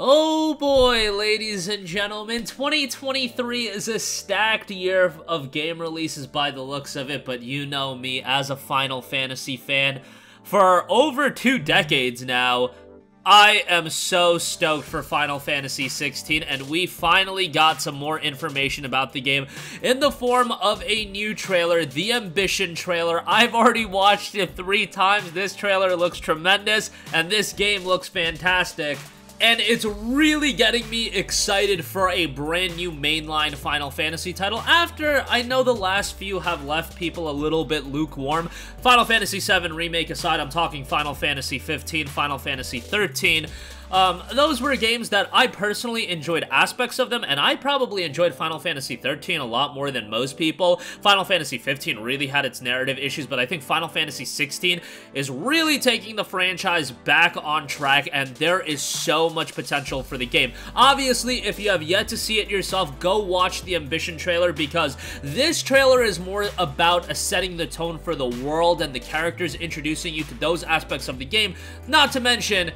Oh boy, ladies and gentlemen, 2023 is a stacked year of game releases by the looks of it, but you know me as a Final Fantasy fan. For over two decades now, I am so stoked for Final Fantasy 16, and we finally got some more information about the game in the form of a new trailer, the Ambition trailer. I've already watched it three times. This trailer looks tremendous, and this game looks fantastic and it's really getting me excited for a brand new mainline Final Fantasy title after I know the last few have left people a little bit lukewarm. Final Fantasy VII Remake aside, I'm talking Final Fantasy 15, Final Fantasy 13, um, those were games that I personally enjoyed aspects of them, and I probably enjoyed Final Fantasy 13 a lot more than most people. Final Fantasy 15 really had its narrative issues, but I think Final Fantasy 16 is really taking the franchise back on track, and there is so much potential for the game. Obviously, if you have yet to see it yourself, go watch the Ambition trailer, because this trailer is more about setting the tone for the world and the characters introducing you to those aspects of the game, not to mention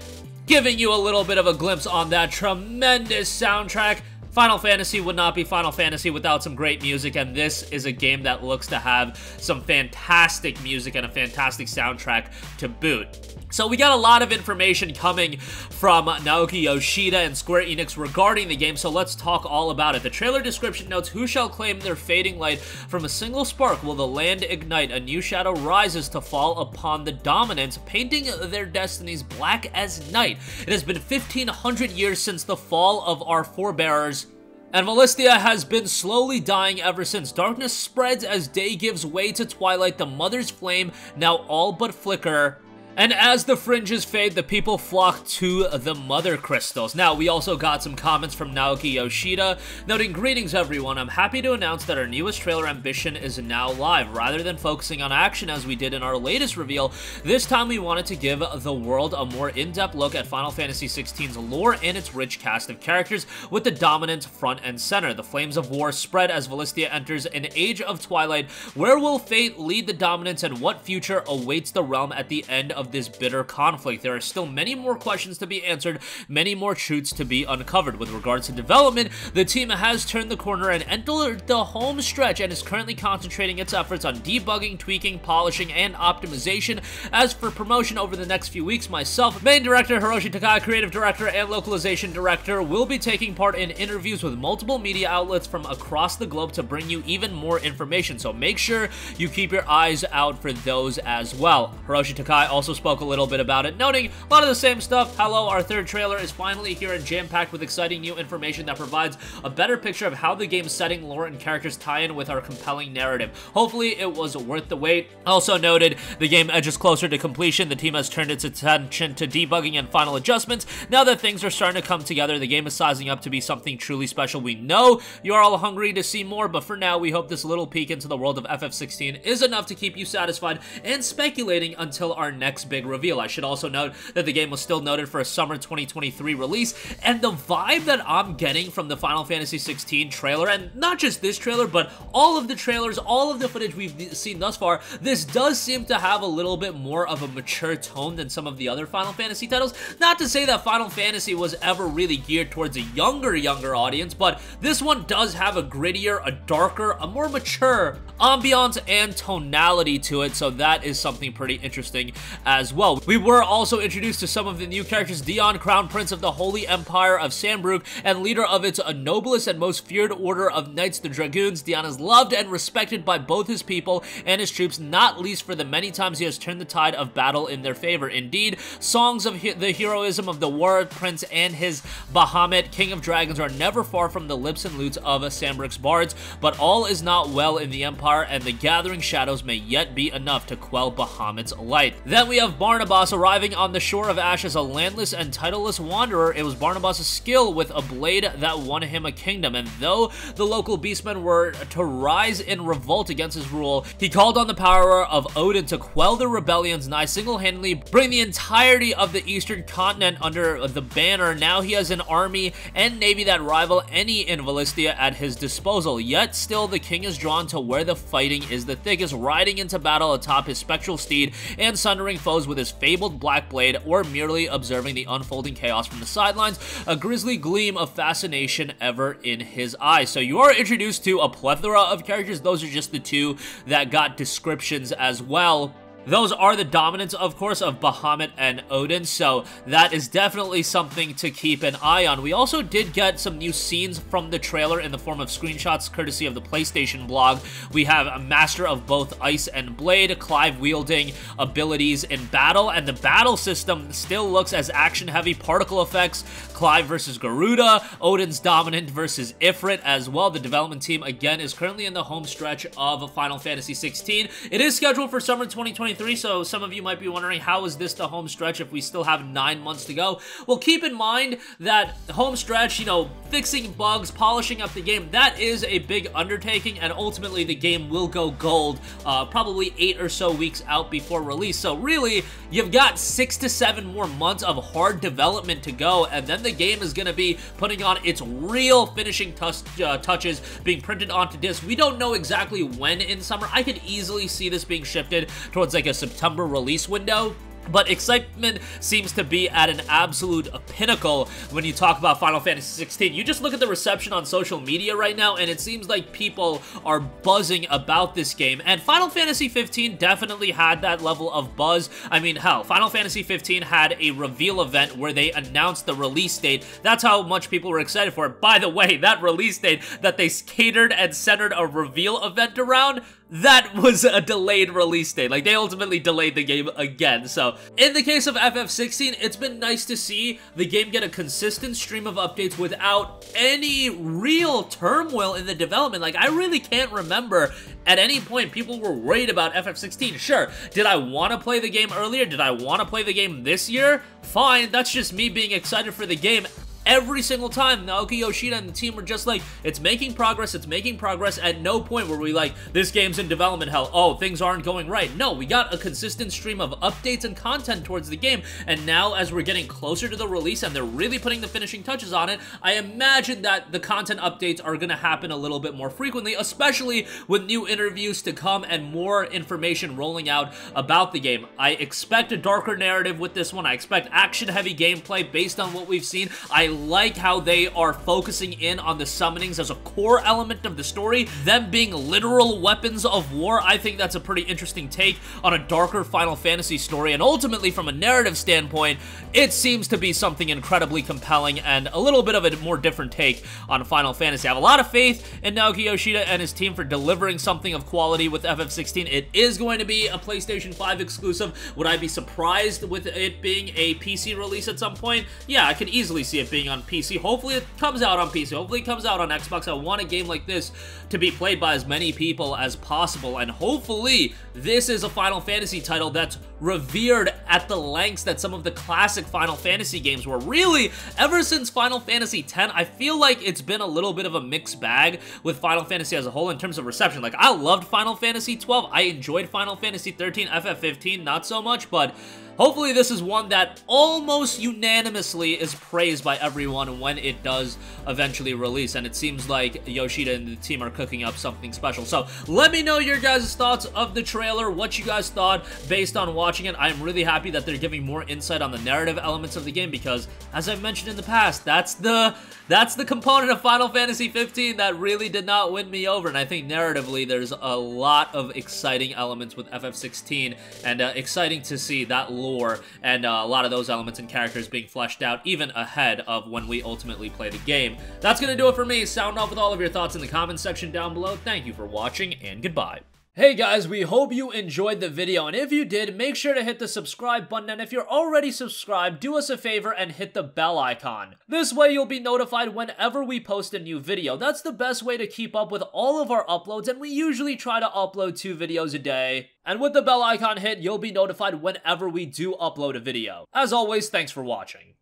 giving you a little bit of a glimpse on that tremendous soundtrack. Final Fantasy would not be Final Fantasy without some great music, and this is a game that looks to have some fantastic music and a fantastic soundtrack to boot. So we got a lot of information coming from Naoki Yoshida and Square Enix regarding the game, so let's talk all about it. The trailer description notes, Who shall claim their fading light? From a single spark will the land ignite. A new shadow rises to fall upon the dominants, painting their destinies black as night. It has been 1500 years since the fall of our forebearers, and Valisthea has been slowly dying ever since. Darkness spreads as day gives way to twilight. The Mother's flame now all but flicker and as the fringes fade, the people flock to the Mother Crystals. Now, we also got some comments from Naoki Yoshida, noting, Greetings everyone, I'm happy to announce that our newest trailer Ambition is now live. Rather than focusing on action as we did in our latest reveal, this time we wanted to give the world a more in-depth look at Final Fantasy XVI's lore and its rich cast of characters, with the dominant front and center. The flames of war spread as Valisthea enters an age of twilight. Where will fate lead the dominants and what future awaits the realm at the end of of this bitter conflict. There are still many more questions to be answered, many more truths to be uncovered. With regards to development, the team has turned the corner and entered the home stretch and is currently concentrating its efforts on debugging, tweaking, polishing, and optimization. As for promotion over the next few weeks, myself, main director Hiroshi Takai, creative director and localization director, will be taking part in interviews with multiple media outlets from across the globe to bring you even more information, so make sure you keep your eyes out for those as well. Hiroshi Takai also spoke a little bit about it, noting a lot of the same stuff. Hello, our third trailer is finally here and jam-packed with exciting new information that provides a better picture of how the game's setting, lore, and characters tie in with our compelling narrative. Hopefully, it was worth the wait. Also noted, the game edges closer to completion. The team has turned its attention to debugging and final adjustments. Now that things are starting to come together, the game is sizing up to be something truly special. We know you are all hungry to see more, but for now, we hope this little peek into the world of FF16 is enough to keep you satisfied and speculating until our next big reveal. I should also note that the game was still noted for a summer 2023 release, and the vibe that I'm getting from the Final Fantasy 16 trailer, and not just this trailer, but all of the trailers, all of the footage we've seen thus far, this does seem to have a little bit more of a mature tone than some of the other Final Fantasy titles. Not to say that Final Fantasy was ever really geared towards a younger, younger audience, but this one does have a grittier, a darker, a more mature ambiance and tonality to it, so that is something pretty interesting as well. We were also introduced to some of the new characters, Dion, Crown Prince of the Holy Empire of Sanbreque, and leader of its noblest and most feared order of Knights the Dragoons. Dion is loved and respected by both his people and his troops, not least for the many times he has turned the tide of battle in their favor. Indeed, songs of he the heroism of the War Prince and his Bahamut, King of Dragons, are never far from the lips and lutes of Sanbreque's bards, but all is not well in the Empire, and the gathering shadows may yet be enough to quell Bahamut's light. Then we have Barnabas arriving on the shore of Ash as a landless and titleless wanderer. It was Barnabas' skill with a blade that won him a kingdom, and though the local beastmen were to rise in revolt against his rule, he called on the power of Odin to quell the rebellions, nigh single-handedly bring the entirety of the eastern continent under the banner. Now he has an army and navy that rival any in Valisthea at his disposal, yet still the king is drawn to where the fighting is the thickest, riding into battle atop his spectral steed and sundering foes foes with his fabled Black Blade or merely observing the unfolding chaos from the sidelines, a grisly gleam of fascination ever in his eyes. So you are introduced to a plethora of characters. Those are just the two that got descriptions as well. Those are the dominants, of course, of Bahamut and Odin, so that is definitely something to keep an eye on. We also did get some new scenes from the trailer in the form of screenshots courtesy of the PlayStation blog. We have a master of both Ice and Blade, Clive wielding abilities in battle, and the battle system still looks as action-heavy particle effects, Clive versus Garuda, Odin's dominant versus Ifrit as well. The development team, again, is currently in the home stretch of Final Fantasy 16. It is scheduled for summer 2020 2023, so some of you might be wondering, how is this the home stretch if we still have nine months to go? Well, keep in mind that home stretch, you know, fixing bugs, polishing up the game, that is a big undertaking, and ultimately the game will go gold uh, probably eight or so weeks out before release. So really, you've got six to seven more months of hard development to go, and then the game is going to be putting on its real finishing uh, touches, being printed onto disc. We don't know exactly when in summer. I could easily see this being shifted towards like like a September release window. But excitement seems to be at an absolute pinnacle when you talk about Final Fantasy XVI. You just look at the reception on social media right now, and it seems like people are buzzing about this game. And Final Fantasy XV definitely had that level of buzz. I mean, hell, Final Fantasy XV had a reveal event where they announced the release date. That's how much people were excited for it. By the way, that release date that they catered and centered a reveal event around that was a delayed release date. Like, they ultimately delayed the game again. So, in the case of FF16, it's been nice to see the game get a consistent stream of updates without any real turmoil in the development. Like, I really can't remember at any point people were worried about FF16. Sure, did I want to play the game earlier? Did I want to play the game this year? Fine, that's just me being excited for the game every single time Naoki Yoshida and the team were just like, it's making progress, it's making progress. At no point were we like, this game's in development hell, oh, things aren't going right. No, we got a consistent stream of updates and content towards the game, and now as we're getting closer to the release and they're really putting the finishing touches on it, I imagine that the content updates are going to happen a little bit more frequently, especially with new interviews to come and more information rolling out about the game. I expect a darker narrative with this one. I expect action-heavy gameplay based on what we've seen. I like how they are focusing in on the summonings as a core element of the story, them being literal weapons of war. I think that's a pretty interesting take on a darker Final Fantasy story, and ultimately from a narrative standpoint, it seems to be something incredibly compelling and a little bit of a more different take on Final Fantasy. I have a lot of faith in Naoki Yoshida and his team for delivering something of quality with FF16. It is going to be a PlayStation 5 exclusive. Would I be surprised with it being a PC release at some point? Yeah, I could easily see it being on PC. Hopefully it comes out on PC. Hopefully it comes out on Xbox. I want a game like this to be played by as many people as possible. And hopefully this is a Final Fantasy title that's revered at the lengths that some of the classic Final Fantasy games were. Really, ever since Final Fantasy X, I feel like it's been a little bit of a mixed bag with Final Fantasy as a whole in terms of reception. Like, I loved Final Fantasy 12. I enjoyed Final Fantasy 13, FF15, not so much, but Hopefully this is one that almost unanimously is praised by everyone when it does eventually release, and it seems like Yoshida and the team are cooking up something special. So let me know your guys' thoughts of the trailer, what you guys thought based on watching it. I'm really happy that they're giving more insight on the narrative elements of the game because, as I've mentioned in the past, that's the that's the component of Final Fantasy 15 that really did not win me over, and I think narratively there's a lot of exciting elements with FF16, and uh, exciting to see that lore and uh, a lot of those elements and characters being fleshed out even ahead of when we ultimately play the game. That's going to do it for me. Sound off with all of your thoughts in the comments section down below. Thank you for watching, and goodbye. Hey guys, we hope you enjoyed the video, and if you did, make sure to hit the subscribe button, and if you're already subscribed, do us a favor and hit the bell icon. This way you'll be notified whenever we post a new video. That's the best way to keep up with all of our uploads, and we usually try to upload two videos a day. And with the bell icon hit, you'll be notified whenever we do upload a video. As always, thanks for watching.